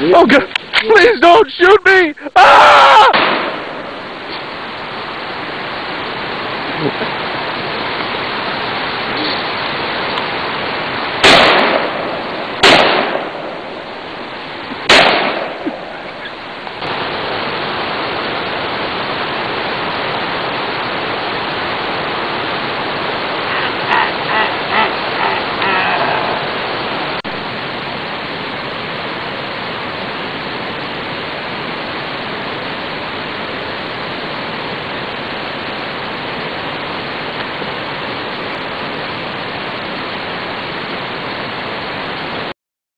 Oh God! Please don't shoot me! Ah!